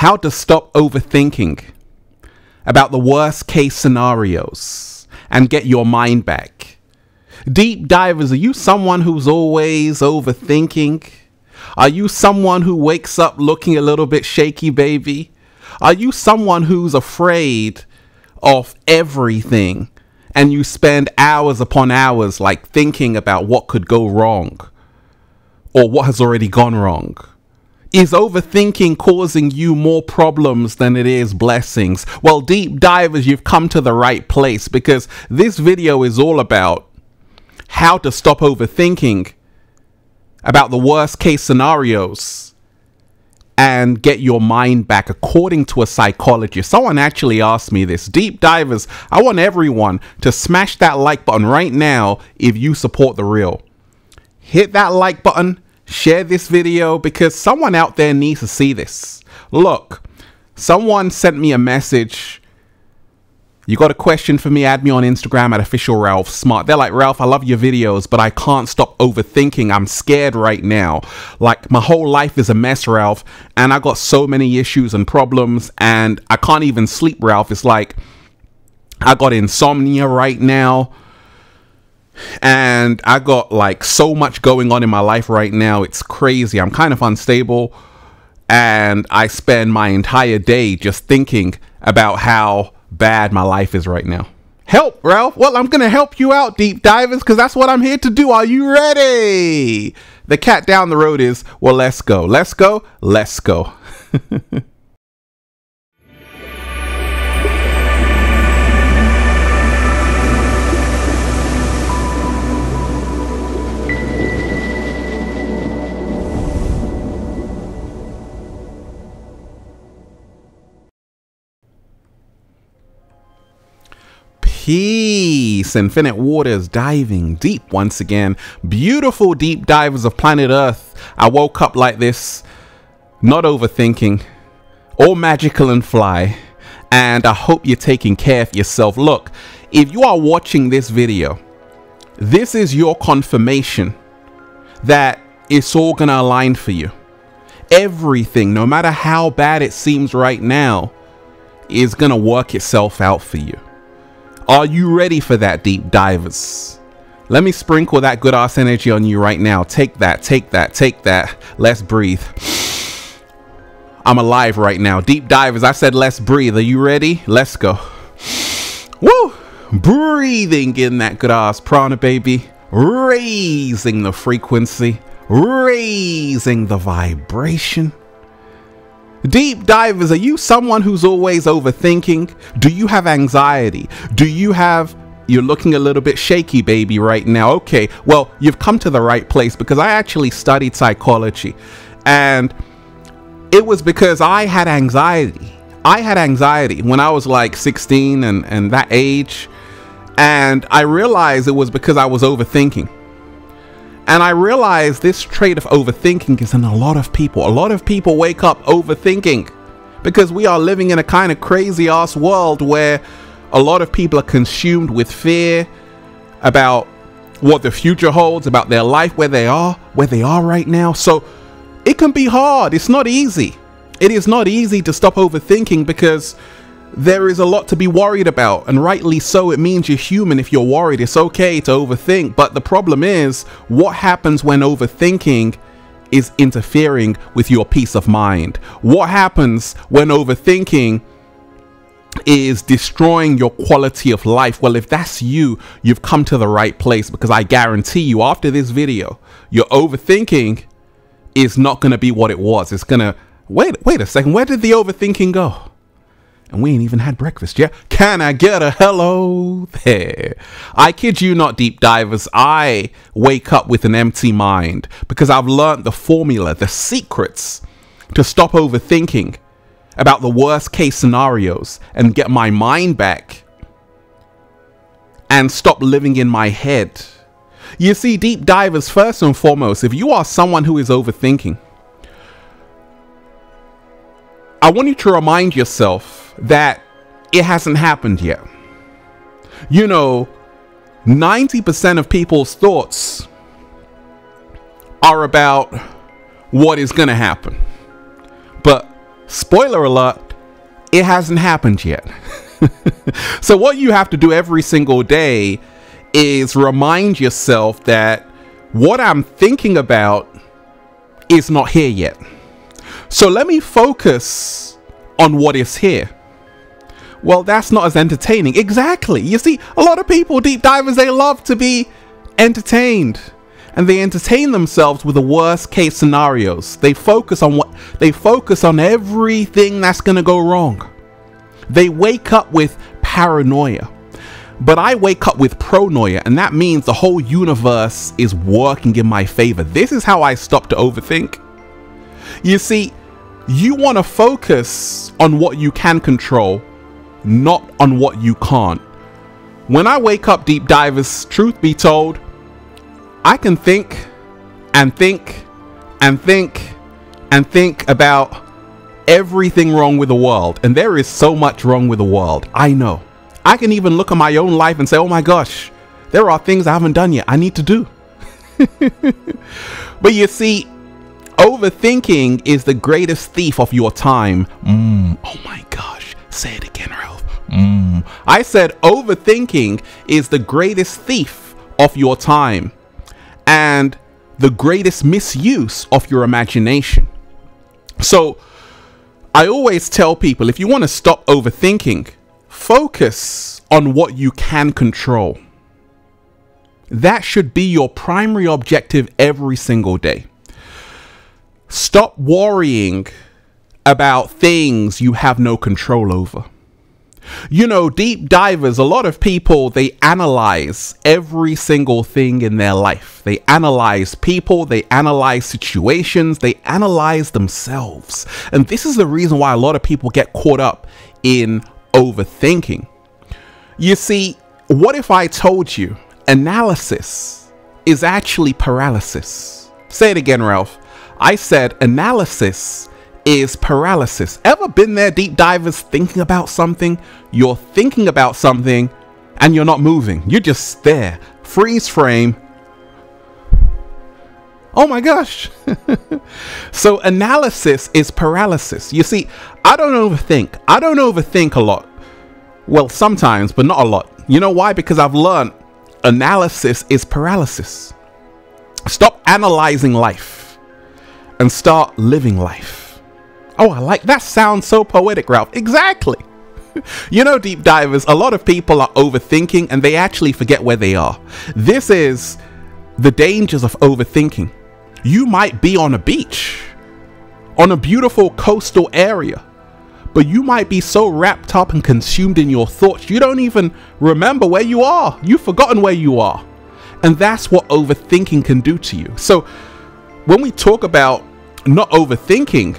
how to stop overthinking about the worst case scenarios and get your mind back. Deep divers, are you someone who's always overthinking? Are you someone who wakes up looking a little bit shaky, baby? Are you someone who's afraid of everything and you spend hours upon hours like thinking about what could go wrong or what has already gone wrong? Is overthinking causing you more problems than it is blessings? Well, deep divers, you've come to the right place because this video is all about how to stop overthinking about the worst case scenarios and get your mind back according to a psychologist. Someone actually asked me this. Deep divers, I want everyone to smash that like button right now if you support the real. Hit that like button share this video because someone out there needs to see this. Look, someone sent me a message. You got a question for me? Add me on Instagram at official Ralph Smart. They're like, Ralph, I love your videos, but I can't stop overthinking. I'm scared right now. Like, my whole life is a mess, Ralph, and I got so many issues and problems, and I can't even sleep, Ralph. It's like I got insomnia right now and I got like so much going on in my life right now. It's crazy. I'm kind of unstable and I spend my entire day just thinking about how bad my life is right now. Help, Ralph. Well, I'm going to help you out, deep divers, because that's what I'm here to do. Are you ready? The cat down the road is, well, let's go. Let's go. Let's go. Peace. Infinite waters diving deep once again. Beautiful deep divers of planet Earth. I woke up like this, not overthinking, all magical and fly. And I hope you're taking care of yourself. Look, if you are watching this video, this is your confirmation that it's all going to align for you. Everything, no matter how bad it seems right now, is going to work itself out for you. Are you ready for that, deep divers? Let me sprinkle that good ass energy on you right now. Take that, take that, take that. Let's breathe. I'm alive right now. Deep divers, I said let's breathe. Are you ready? Let's go. Woo! Breathing in that good ass prana, baby. Raising the frequency. Raising the vibration. Deep divers, are you someone who's always overthinking? Do you have anxiety? Do you have you're looking a little bit shaky, baby, right now. Okay, well, you've come to the right place because I actually studied psychology. And it was because I had anxiety. I had anxiety when I was like 16 and, and that age. And I realized it was because I was overthinking. And I realize this trait of overthinking is in a lot of people. A lot of people wake up overthinking because we are living in a kind of crazy ass world where a lot of people are consumed with fear about what the future holds, about their life, where they are, where they are right now. So it can be hard. It's not easy. It is not easy to stop overthinking because there is a lot to be worried about, and rightly so. It means you're human if you're worried. It's okay to overthink, but the problem is what happens when overthinking is interfering with your peace of mind? What happens when overthinking is destroying your quality of life? Well, if that's you, you've come to the right place because I guarantee you, after this video, your overthinking is not going to be what it was. It's going to wait, wait a second. Where did the overthinking go? And we ain't even had breakfast yet. Can I get a hello there? I kid you not, deep divers. I wake up with an empty mind because I've learned the formula, the secrets to stop overthinking about the worst case scenarios and get my mind back and stop living in my head. You see, deep divers, first and foremost, if you are someone who is overthinking, I want you to remind yourself that it hasn't happened yet. You know, 90% of people's thoughts are about what is going to happen. But spoiler alert, it hasn't happened yet. so, what you have to do every single day is remind yourself that what I'm thinking about is not here yet. So, let me focus on what is here. Well, that's not as entertaining. Exactly. You see, a lot of people, deep divers, they love to be entertained and they entertain themselves with the worst case scenarios. They focus on what they focus on everything that's going to go wrong. They wake up with paranoia. But I wake up with pronoia, and that means the whole universe is working in my favor. This is how I stop to overthink. You see, you want to focus on what you can control, not on what you can't. When I wake up, deep divers, truth be told, I can think and think and think and think about everything wrong with the world. And there is so much wrong with the world. I know. I can even look at my own life and say, oh my gosh, there are things I haven't done yet. I need to do. but you see, overthinking is the greatest thief of your time. Mm, oh my gosh. Say it again. Mm. I said overthinking is the greatest thief of your time and the greatest misuse of your imagination. So, I always tell people if you want to stop overthinking, focus on what you can control. That should be your primary objective every single day. Stop worrying about things you have no control over. You know, deep divers, a lot of people, they analyze every single thing in their life. They analyze people, they analyze situations, they analyze themselves. And this is the reason why a lot of people get caught up in overthinking. You see, what if I told you analysis is actually paralysis? Say it again, Ralph. I said analysis is paralysis. Ever been there, deep divers, thinking about something? You're thinking about something and you're not moving. You're just there, freeze frame. Oh my gosh. so, analysis is paralysis. You see, I don't overthink. I don't overthink a lot. Well, sometimes, but not a lot. You know why? Because I've learned analysis is paralysis. Stop analyzing life and start living life. Oh, I like that sounds so poetic, Ralph. Exactly. you know, deep divers, a lot of people are overthinking and they actually forget where they are. This is the dangers of overthinking. You might be on a beach, on a beautiful coastal area, but you might be so wrapped up and consumed in your thoughts, you don't even remember where you are. You've forgotten where you are. And that's what overthinking can do to you. So, when we talk about not overthinking,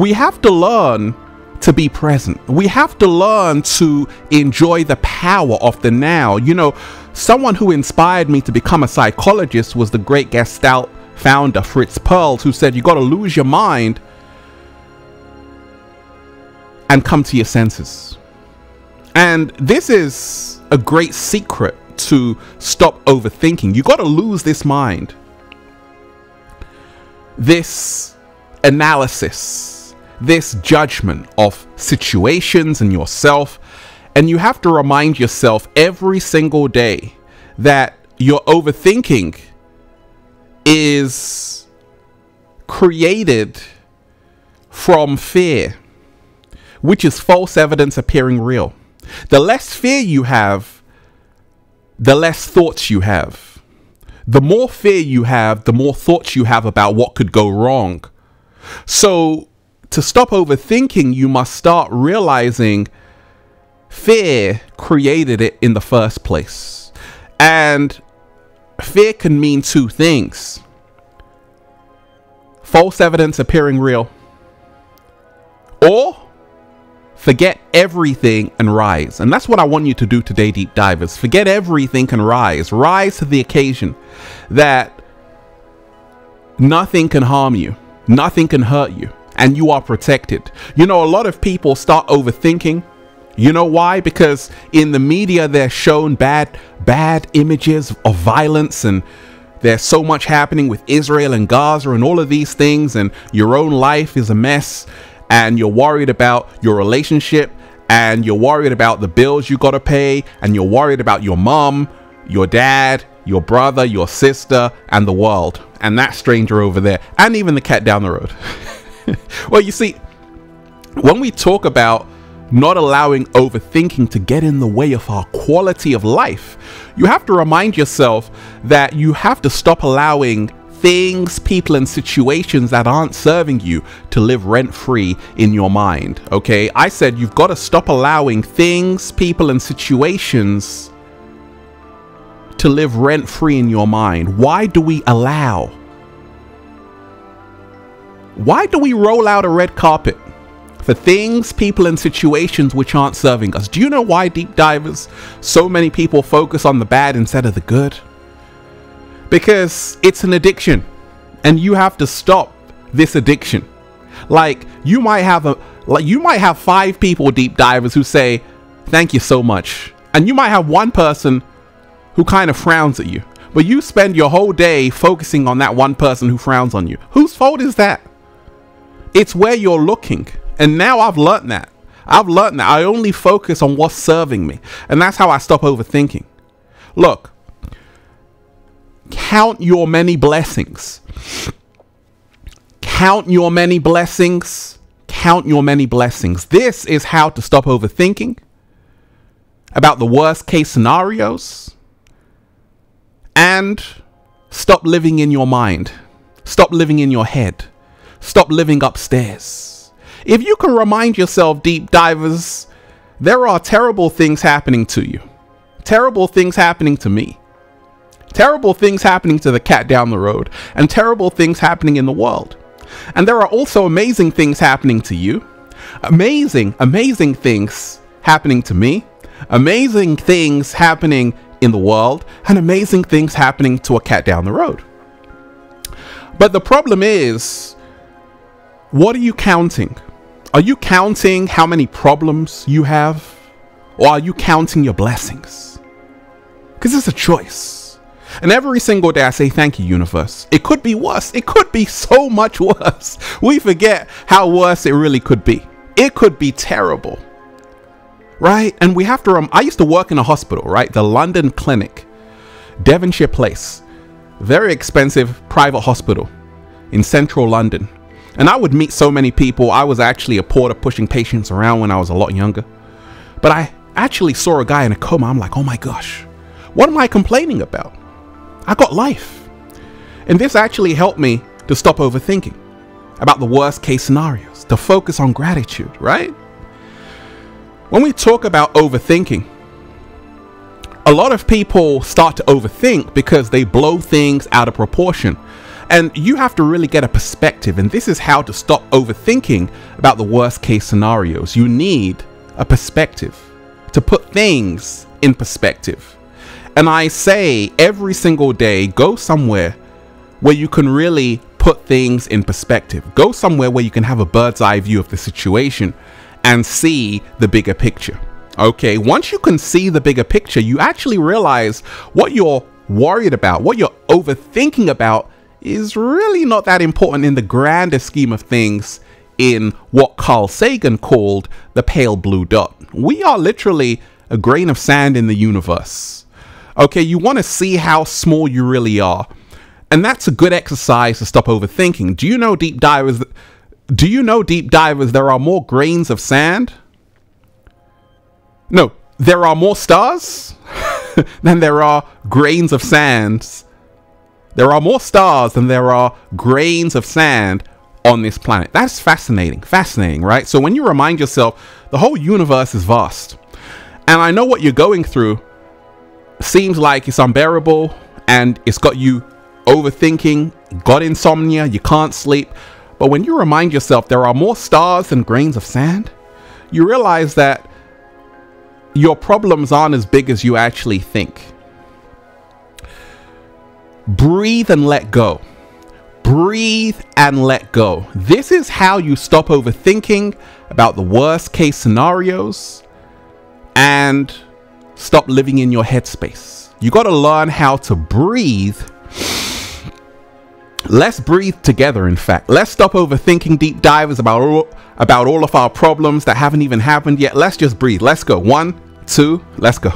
we have to learn to be present. We have to learn to enjoy the power of the now. You know, someone who inspired me to become a psychologist was the great Gestalt founder Fritz Perls, who said, You got to lose your mind and come to your senses. And this is a great secret to stop overthinking. You got to lose this mind, this analysis this judgment of situations and yourself. And you have to remind yourself every single day that your overthinking is created from fear, which is false evidence appearing real. The less fear you have, the less thoughts you have. The more fear you have, the more thoughts you have about what could go wrong. So to stop overthinking, you must start realizing fear created it in the first place. And fear can mean two things false evidence appearing real, or forget everything and rise. And that's what I want you to do today, deep divers. Forget everything and rise. Rise to the occasion that nothing can harm you, nothing can hurt you and you are protected. You know, a lot of people start overthinking. You know why? Because in the media they're shown bad bad images of violence and there's so much happening with Israel and Gaza and all of these things and your own life is a mess and you're worried about your relationship and you're worried about the bills you got to pay and you're worried about your mom, your dad, your brother, your sister, and the world, and that stranger over there, and even the cat down the road. well, you see, when we talk about not allowing overthinking to get in the way of our quality of life, you have to remind yourself that you have to stop allowing things, people, and situations that aren't serving you to live rent free in your mind. Okay, I said you've got to stop allowing things, people, and situations to live rent free in your mind. Why do we allow? Why do we roll out a red carpet for things, people, and situations which aren't serving us? Do you know why, deep divers, so many people focus on the bad instead of the good? Because it's an addiction and you have to stop this addiction. Like you might have a like you might have five people deep divers who say thank you so much. And you might have one person who kind of frowns at you. But you spend your whole day focusing on that one person who frowns on you. Whose fault is that? It's where you're looking. And now I've learned that. I've learned that I only focus on what's serving me. And that's how I stop overthinking. Look, count your many blessings. Count your many blessings. Count your many blessings. This is how to stop overthinking about the worst case scenarios and stop living in your mind. Stop living in your head. Stop living upstairs. If you can remind yourself, deep divers, there are terrible things happening to you. Terrible things happening to me. Terrible things happening to the cat down the road. And terrible things happening in the world. And there are also amazing things happening to you. Amazing, amazing things happening to me. Amazing things happening in the world and amazing things happening to a cat down the road. But the problem is, what are you counting? Are you counting how many problems you have? Or are you counting your blessings? Because it's a choice. And every single day I say, Thank you, universe. It could be worse. It could be so much worse. We forget how worse it really could be. It could be terrible right? And we have to. Um, I used to work in a hospital, right? The London Clinic, Devonshire Place, very expensive private hospital in central London. And I would meet so many people. I was actually a porter pushing patients around when I was a lot younger. But I actually saw a guy in a coma. I'm like, oh my gosh, what am I complaining about? I got life. And this actually helped me to stop overthinking about the worst case scenarios, to focus on gratitude, right? When we talk about overthinking, a lot of people start to overthink because they blow things out of proportion. And you have to really get a perspective, and this is how to stop overthinking about the worst case scenarios. You need a perspective to put things in perspective. And I say every single day, go somewhere where you can really put things in perspective. Go somewhere where you can have a bird's eye view of the situation and see the bigger picture. Okay, once you can see the bigger picture, you actually realize what you're worried about, what you're overthinking about is really not that important in the grander scheme of things in what Carl Sagan called the pale blue dot. We are literally a grain of sand in the universe. Okay, you want to see how small you really are. And that's a good exercise to stop overthinking. Do you know deep divers do you know, deep divers, there are more grains of sand? No, there are more stars than there are grains of sand. There are more stars than there are grains of sand on this planet. That's fascinating. Fascinating, right? So when you remind yourself, the whole universe is vast. And I know what you're going through seems like it's unbearable and it's got you overthinking, got insomnia, you can't sleep. But when you remind yourself there are more stars than grains of sand, you realize that your problems aren't as big as you actually think. Breathe and let go. Breathe and let go. This is how you stop overthinking about the worst case scenarios and stop living in your headspace. You got to learn how to breathe. Let's breathe together in fact. Let's stop overthinking deep divers about all about all of our problems that haven't even happened yet. Let's just breathe. Let's go. One two let's go.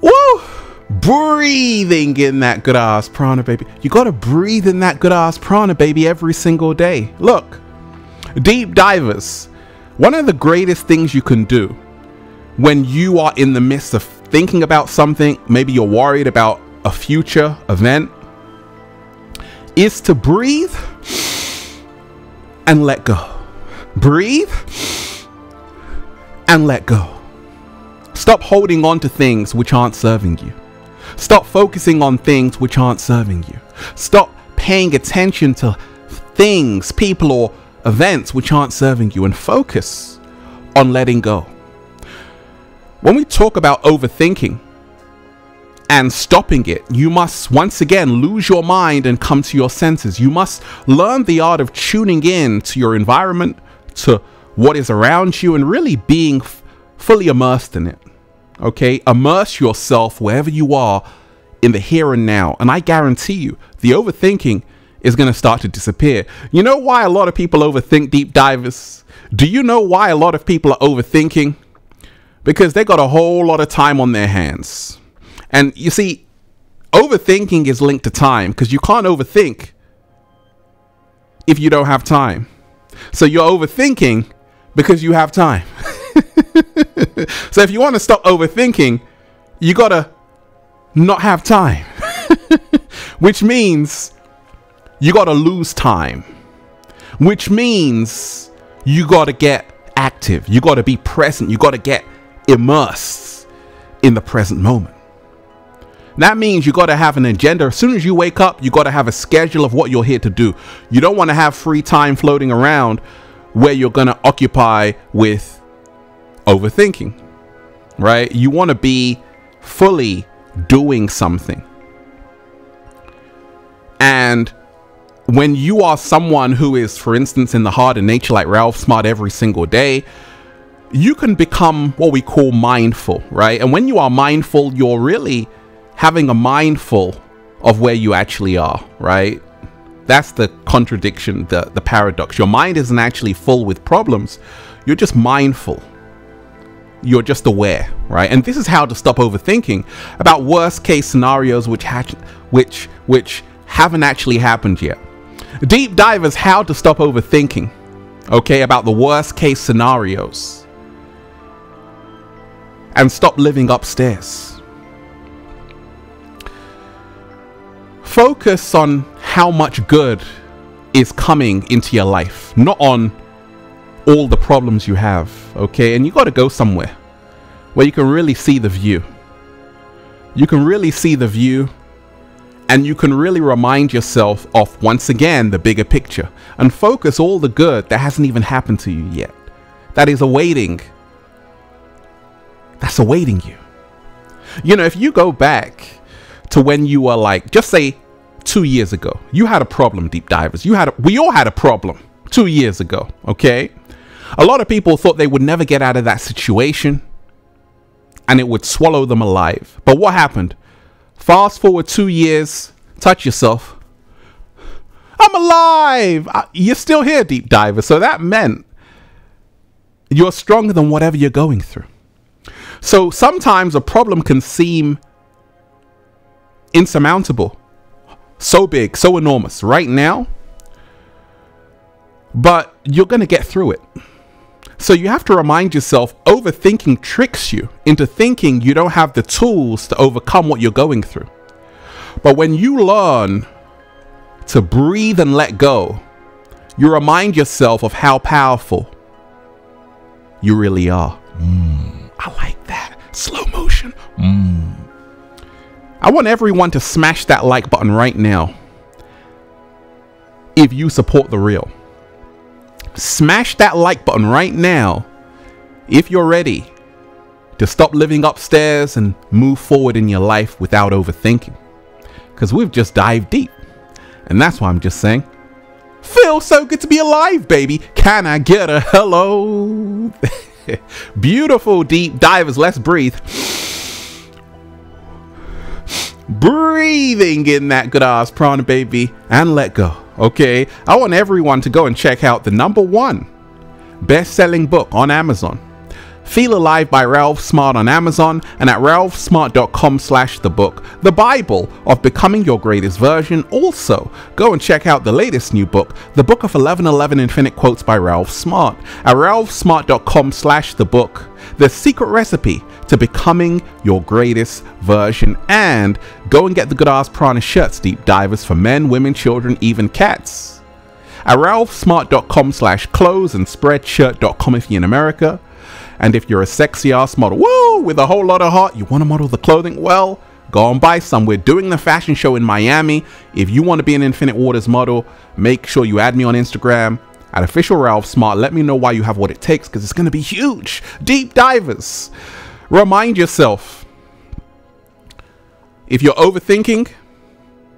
Woo breathing in that good ass prana baby you gotta breathe in that good ass prana baby every single day look deep divers one of the greatest things you can do when you are in the midst of thinking about something maybe you're worried about a future event is to breathe and let go. Breathe and let go. Stop holding on to things which aren't serving you. Stop focusing on things which aren't serving you. Stop paying attention to things, people, or events which aren't serving you and focus on letting go. When we talk about overthinking, and stopping it, you must once again lose your mind and come to your senses. You must learn the art of tuning in to your environment, to what is around you, and really being fully immersed in it. Okay, immerse yourself wherever you are in the here and now. And I guarantee you, the overthinking is going to start to disappear. You know why a lot of people overthink deep divers? Do you know why a lot of people are overthinking? Because they got a whole lot of time on their hands. And you see, overthinking is linked to time because you can't overthink if you don't have time. So you're overthinking because you have time. so if you want to stop overthinking, you got to not have time. Which means you got to lose time. Which means you got to get active. You got to be present. You got to get immersed in the present moment. That means you got to have an agenda. As soon as you wake up, you got to have a schedule of what you're here to do. You don't want to have free time floating around where you're going to occupy with overthinking, right? You want to be fully doing something. And when you are someone who is, for instance, in the heart of nature, like Ralph Smart every single day, you can become what we call mindful, right? And when you are mindful, you're really having a mindful of where you actually are, right? That's the contradiction, the, the paradox. Your mind isn't actually full with problems. You're just mindful. You're just aware, right? And this is how to stop overthinking about worst case scenarios which which which haven't actually happened yet. Deep dive is how to stop overthinking. Okay, about the worst case scenarios. And stop living upstairs. focus on how much good is coming into your life, not on all the problems you have, okay? And you got to go somewhere where you can really see the view. You can really see the view and you can really remind yourself of once again the bigger picture and focus all the good that hasn't even happened to you yet. That is awaiting. That's awaiting you. You know, if you go back to when you were like, just say two years ago. You had a problem, deep divers. You had a, we all had a problem two years ago. Okay, a lot of people thought they would never get out of that situation, and it would swallow them alive. But what happened? Fast forward two years. Touch yourself. I'm alive. You're still here, deep diver. So that meant you're stronger than whatever you're going through. So sometimes a problem can seem insurmountable so big, so enormous right now, but you're going to get through it. So you have to remind yourself overthinking tricks you into thinking you don't have the tools to overcome what you're going through. But when you learn to breathe and let go, you remind yourself of how powerful you really are. Mm, I like that. Slow motion. Mm. I want everyone to smash that like button right now if you support the real. Smash that like button right now if you're ready to stop living upstairs and move forward in your life without overthinking. Because we've just dived deep. And that's why I'm just saying, feel so good to be alive, baby. Can I get a hello? Beautiful deep divers. Let's breathe. breathing in that good ass prana, baby, and let go. Okay, I want everyone to go and check out the number one best selling book on Amazon. Feel Alive by Ralph Smart on Amazon and at ralphsmart.com slash the book, the Bible of Becoming Your Greatest Version. Also, go and check out the latest new book, The Book of 1111 Infinite Quotes by Ralph Smart at ralphsmart.com slash the book, The Secret Recipe to Becoming Your Greatest Version. And go and get the Good Ass Prana shirts, deep divers for men, women, children, even cats. At ralphsmart.com slash clothes and spreadshirt.com if you're in America. And if you're a sexy ass model, woo, with a whole lot of heart, you want to model the clothing, well, go and buy some. We're doing the fashion show in Miami. If you want to be an Infinite Waters model, make sure you add me on Instagram at official Ralph Smart. Let me know why you have what it takes because it's going to be huge. Deep divers. Remind yourself if you're overthinking,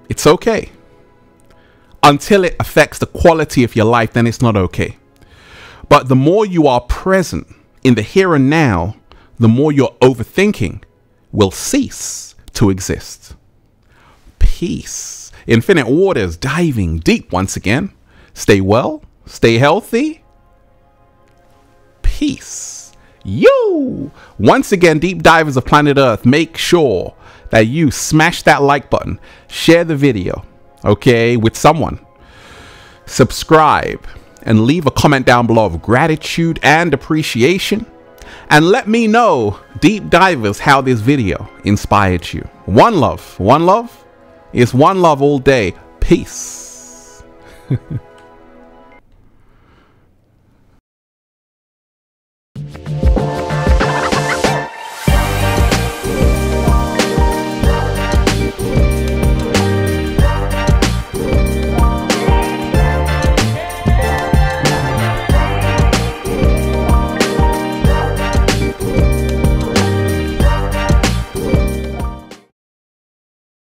it's okay. Until it affects the quality of your life, then it's not okay. But the more you are present, in the here and now, the more your overthinking will cease to exist. Peace. Infinite waters diving deep once again. Stay well, stay healthy. Peace. You. Once again, deep divers of planet Earth, make sure that you smash that like button, share the video, okay, with someone. Subscribe and leave a comment down below of gratitude and appreciation. And let me know, deep divers, how this video inspired you. One love, one love is one love all day. Peace.